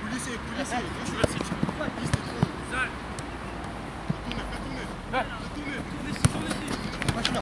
Coulissez, coulissez, coulissez.